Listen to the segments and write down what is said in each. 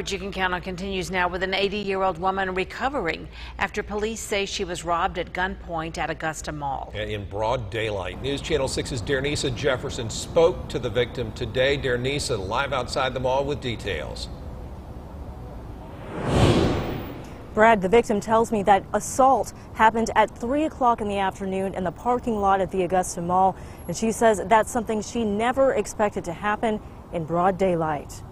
What you can count on continues now with an 80-year-old woman recovering after police say she was robbed at gunpoint at Augusta Mall. In broad daylight, News Channel 6's Dernisa Jefferson spoke to the victim today. Dernisa live outside the mall with details. Brad, the victim tells me that assault happened at 3 o'clock in the afternoon in the parking lot at the Augusta Mall, and she says that's something she never expected to happen in broad daylight.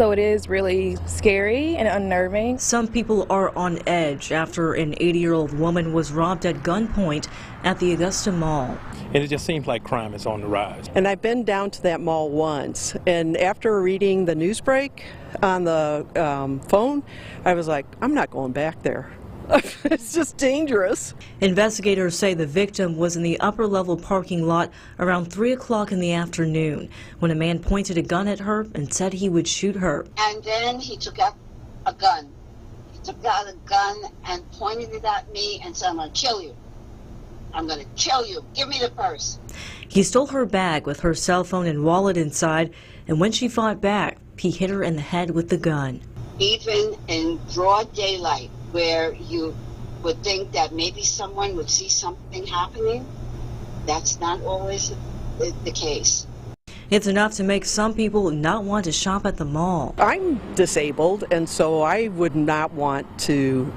So it is really scary and unnerving. Some people are on edge after an 80 year old woman was robbed at gunpoint at the Augusta Mall. And it just seems like crime is on the rise. And I've been down to that mall once, and after reading the news break on the um, phone, I was like, I'm not going back there. it's just dangerous. Investigators say the victim was in the upper level parking lot around 3 o'clock in the afternoon when a man pointed a gun at her and said he would shoot her. And then he took out a gun. He took out a gun and pointed it at me and said, I'm going to kill you. I'm going to kill you. Give me the purse. He stole her bag with her cell phone and wallet inside, and when she fought back, he hit her in the head with the gun. Even in broad daylight, where you would think that maybe someone would see something happening, that's not always the, the case. It's enough to make some people not want to shop at the mall. I'm disabled, and so I would not want to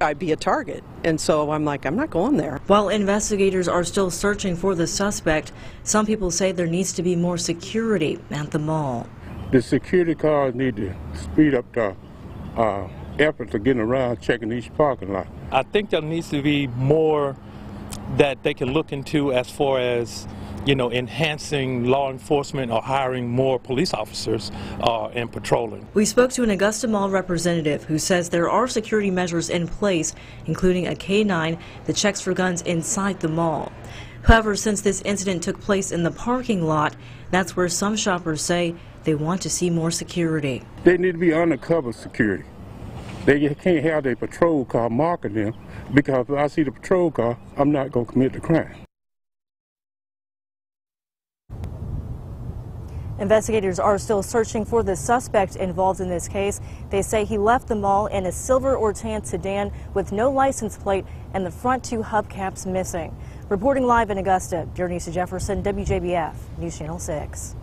I'd be a target. And so I'm like, I'm not going there. While investigators are still searching for the suspect, some people say there needs to be more security at the mall. The security cars need to speed up the uh, efforts of getting around checking each parking lot. I think there needs to be more that they can look into as far as you know, enhancing law enforcement or hiring more police officers uh, and patrolling. We spoke to an Augusta Mall representative who says there are security measures in place, including a K-9 that checks for guns inside the mall. However, since this incident took place in the parking lot, that's where some shoppers say they want to see more security. They need to be undercover security. They can't have their patrol car marking them because if I see the patrol car, I'm not going to commit the crime. Investigators are still searching for the suspect involved in this case. They say he left the mall in a silver or tan sedan with no license plate and the front two hubcaps missing. Reporting live in Augusta, Dernisa Jefferson, WJBF, News Channel 6.